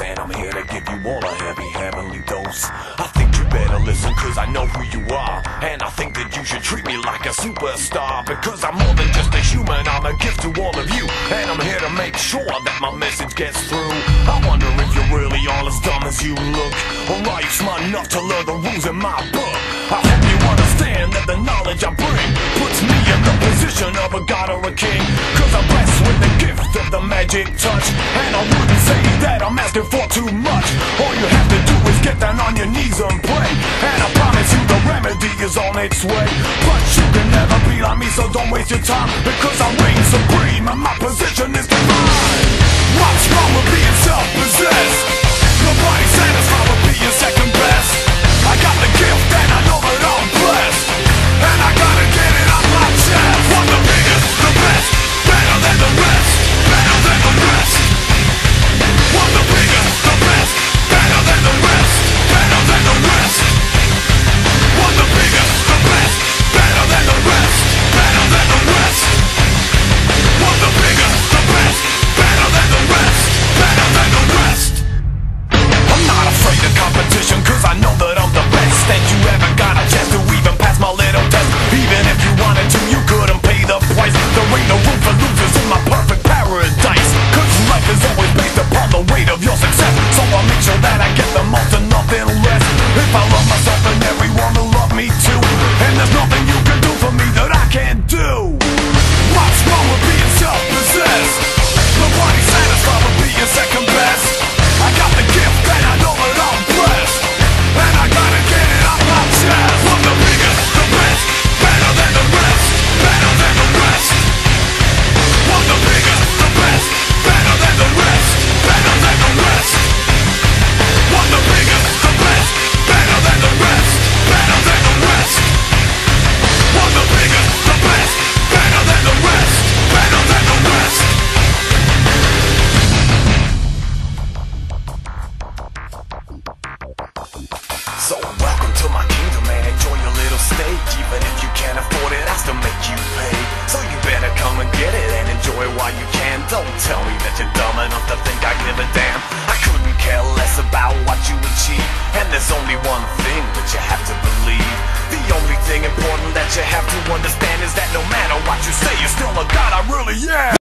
and I'm here to give you all a heavy, heavenly dose. I think you better listen, cause I know who you are. And I think that you should treat me like a superstar. Because I'm more than just a human, I'm a gift to all of you. And I'm here to make sure that my message gets through. I wonder if you're really all as dumb as you look. Or are you smart enough to learn the rules in my book? I hope you understand that the knowledge I bring puts me in the position of a god or a king. Cause I'm of the magic touch. And I wouldn't say that I'm asking for too much. All you have to do is get down on your knees and pray. And I promise you the remedy is on its way. But you can never be like me, so don't waste your time. Because I reign supreme and my position is divine. Come and get it and enjoy it while you can. Don't tell me that you're dumb enough to think I give a damn. I couldn't care less about what you achieve. And there's only one thing that you have to believe. The only thing important that you have to understand Is that no matter what you say, you're still a god, I really am